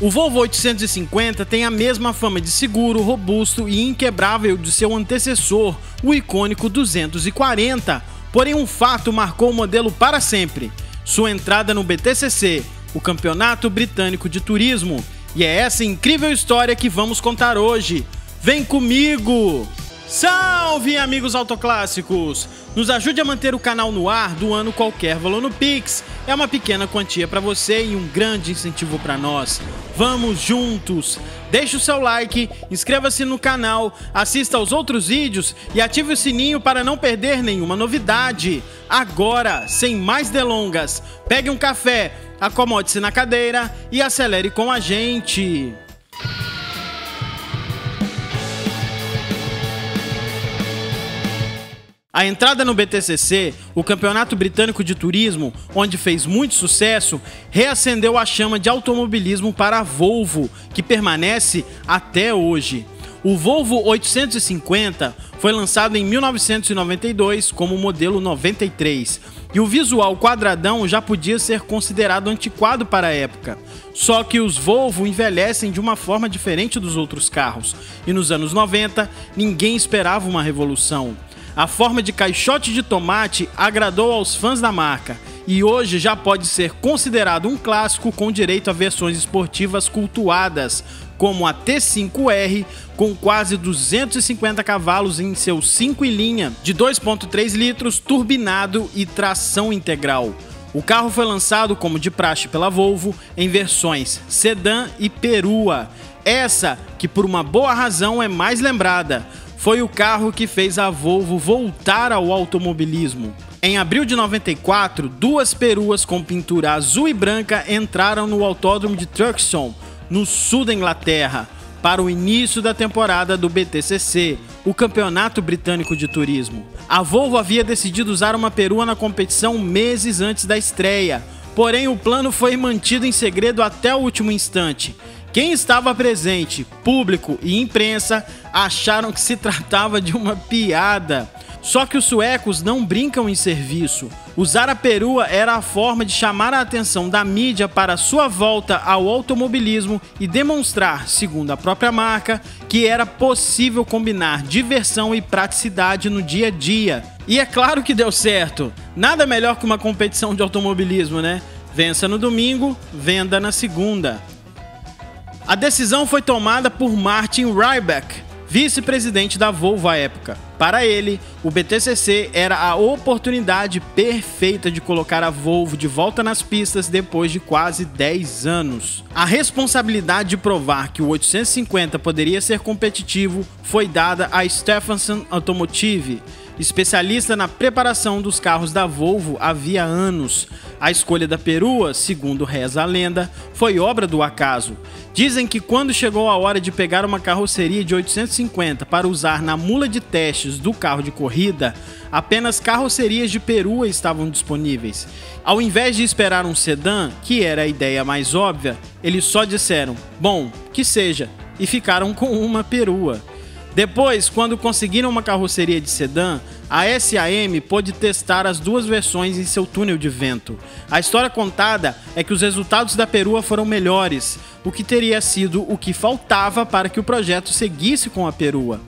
O Volvo 850 tem a mesma fama de seguro, robusto e inquebrável de seu antecessor, o icônico 240. Porém, um fato marcou o modelo para sempre: sua entrada no BTCC, o Campeonato Britânico de Turismo. E é essa incrível história que vamos contar hoje. Vem comigo! Salve, amigos autoclássicos! Nos ajude a manter o canal no ar, doando qualquer valor no Pix. É uma pequena quantia para você e um grande incentivo para nós. Vamos juntos! Deixe o seu like, inscreva-se no canal, assista aos outros vídeos e ative o sininho para não perder nenhuma novidade. Agora, sem mais delongas, pegue um café, acomode-se na cadeira e acelere com a gente. A entrada no BTCC, o Campeonato Britânico de Turismo, onde fez muito sucesso, reacendeu a chama de automobilismo para a Volvo, que permanece até hoje. O Volvo 850 foi lançado em 1992 como modelo 93, e o visual quadradão já podia ser considerado antiquado para a época. Só que os Volvo envelhecem de uma forma diferente dos outros carros, e nos anos 90 ninguém esperava uma revolução. A forma de caixote de tomate agradou aos fãs da marca e hoje já pode ser considerado um clássico com direito a versões esportivas cultuadas, como a T5R, com quase 250 cavalos em seu 5 em linha, de 2.3 litros, turbinado e tração integral. O carro foi lançado como de praxe pela Volvo em versões sedã e perua. Essa que por uma boa razão é mais lembrada, foi o carro que fez a Volvo voltar ao automobilismo. Em abril de 94, duas peruas com pintura azul e branca entraram no autódromo de Truxton, no sul da Inglaterra, para o início da temporada do BTCC, o Campeonato Britânico de Turismo. A Volvo havia decidido usar uma perua na competição meses antes da estreia, porém o plano foi mantido em segredo até o último instante. Quem estava presente, público e imprensa, acharam que se tratava de uma piada. Só que os suecos não brincam em serviço. Usar a perua era a forma de chamar a atenção da mídia para sua volta ao automobilismo e demonstrar, segundo a própria marca, que era possível combinar diversão e praticidade no dia a dia. E é claro que deu certo. Nada melhor que uma competição de automobilismo, né? Vença no domingo, venda na segunda. A decisão foi tomada por Martin Ryback, vice-presidente da Volvo à época. Para ele, o BTCC era a oportunidade perfeita de colocar a Volvo de volta nas pistas depois de quase 10 anos. A responsabilidade de provar que o 850 poderia ser competitivo foi dada a Stephenson Automotive, especialista na preparação dos carros da Volvo havia anos. A escolha da perua, segundo reza a lenda, foi obra do acaso. Dizem que quando chegou a hora de pegar uma carroceria de 850 para usar na mula de testes do carro de corrida, apenas carrocerias de perua estavam disponíveis. Ao invés de esperar um sedã, que era a ideia mais óbvia, eles só disseram: "Bom, que seja", e ficaram com uma perua. Depois, quando conseguiram uma carroceria de sedã, a SAM pôde testar as duas versões em seu túnel de vento. A história contada é que os resultados da perua foram melhores, o que teria sido o que faltava para que o projeto seguisse com a perua.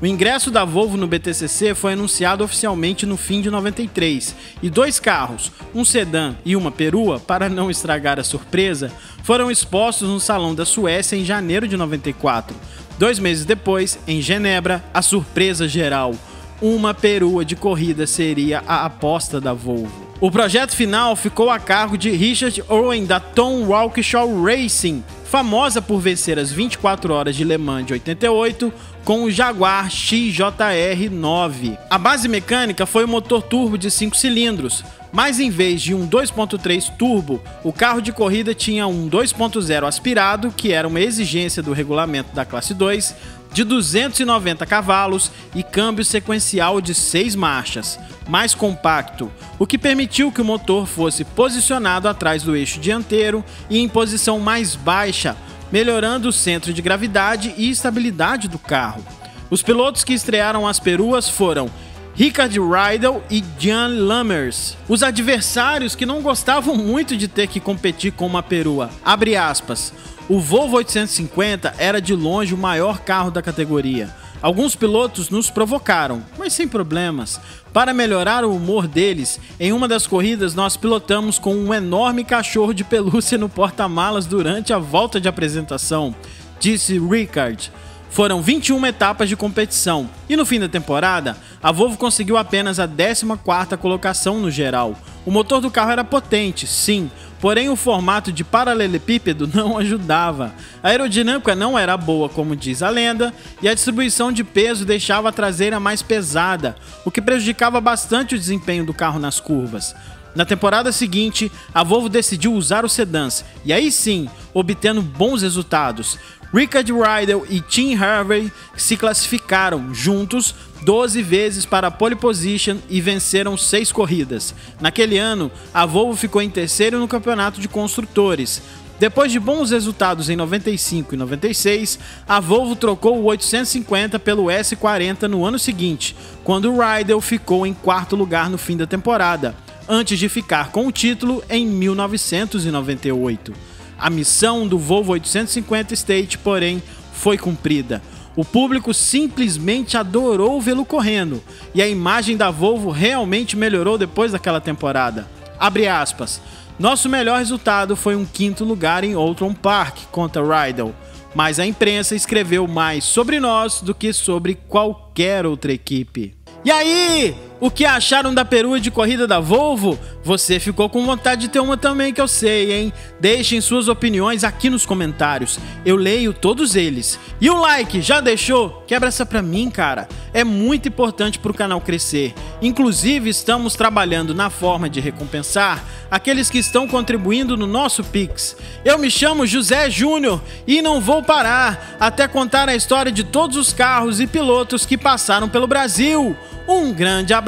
O ingresso da Volvo no BTCC foi anunciado oficialmente no fim de 93 e dois carros, um sedã e uma perua, para não estragar a surpresa, foram expostos no Salão da Suécia em janeiro de 94. Dois meses depois, em Genebra, a surpresa geral: uma perua de corrida seria a aposta da Volvo. O projeto final ficou a cargo de Richard Owen da Tom Walkinshaw Racing, famosa por vencer as 24 horas de Le Mans de 88 com o Jaguar XJR9. A base mecânica foi o motor turbo de 5 cilindros, mas em vez de um 2.3 turbo, o carro de corrida tinha um 2.0 aspirado, que era uma exigência do regulamento da classe 2, de 290 cavalos e câmbio sequencial de 6 marchas, mais compacto, o que permitiu que o motor fosse posicionado atrás do eixo dianteiro e em posição mais baixa, melhorando o centro de gravidade e estabilidade do carro. Os pilotos que estrearam as peruas foram Richard Rydell e Jan Lammers. Os adversários que não gostavam muito de ter que competir com uma perua. Abre aspas. O Volvo 850 era de longe o maior carro da categoria. Alguns pilotos nos provocaram, mas sem problemas. Para melhorar o humor deles, em uma das corridas nós pilotamos com um enorme cachorro de pelúcia no porta-malas durante a volta de apresentação, disse Ricard. Foram 21 etapas de competição e no fim da temporada, a Volvo conseguiu apenas a 14ª colocação no geral. O motor do carro era potente, sim, porém o formato de paralelepípedo não ajudava. A aerodinâmica não era boa, como diz a lenda, e a distribuição de peso deixava a traseira mais pesada, o que prejudicava bastante o desempenho do carro nas curvas. Na temporada seguinte, a Volvo decidiu usar os sedãs, e aí sim, obtendo bons resultados. Rickard Rydell e Tim Harvey se classificaram juntos 12 vezes para a pole position e venceram seis corridas. Naquele ano, a Volvo ficou em terceiro no campeonato de construtores. Depois de bons resultados em 95 e 96, a Volvo trocou o 850 pelo S40 no ano seguinte, quando Rydell ficou em quarto lugar no fim da temporada, antes de ficar com o título em 1998. A missão do Volvo 850 State, porém, foi cumprida. O público simplesmente adorou vê-lo correndo e a imagem da Volvo realmente melhorou depois daquela temporada. Abre aspas. Nosso melhor resultado foi um quinto lugar em Outron Park contra Rydell, mas a imprensa escreveu mais sobre nós do que sobre qualquer outra equipe. E aí, o que acharam da perua de corrida da Volvo? Você ficou com vontade de ter uma também que eu sei, hein? Deixem suas opiniões aqui nos comentários. Eu leio todos eles. E o like, já deixou? Quebra essa pra mim, cara. É muito importante pro canal crescer. Inclusive, estamos trabalhando na forma de recompensar aqueles que estão contribuindo no nosso Pix. Eu me chamo José Júnior e não vou parar até contar a história de todos os carros e pilotos que passaram pelo Brasil. Um grande abraço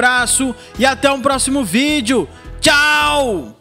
e até um próximo vídeo. Tchau!